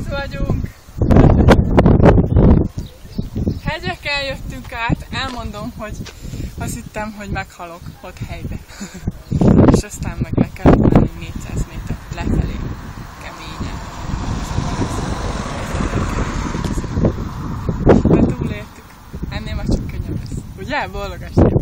Nehéz vagyunk. Hegyekkel jöttünk át, elmondom, hogy azt hittem, hogy meghalok ott helybe. És aztán meg le kellett menni 400 méter lefelé. Keményen. De túléltük. Ennél már csak könnyebb lesz. Ugye? Boldog estét!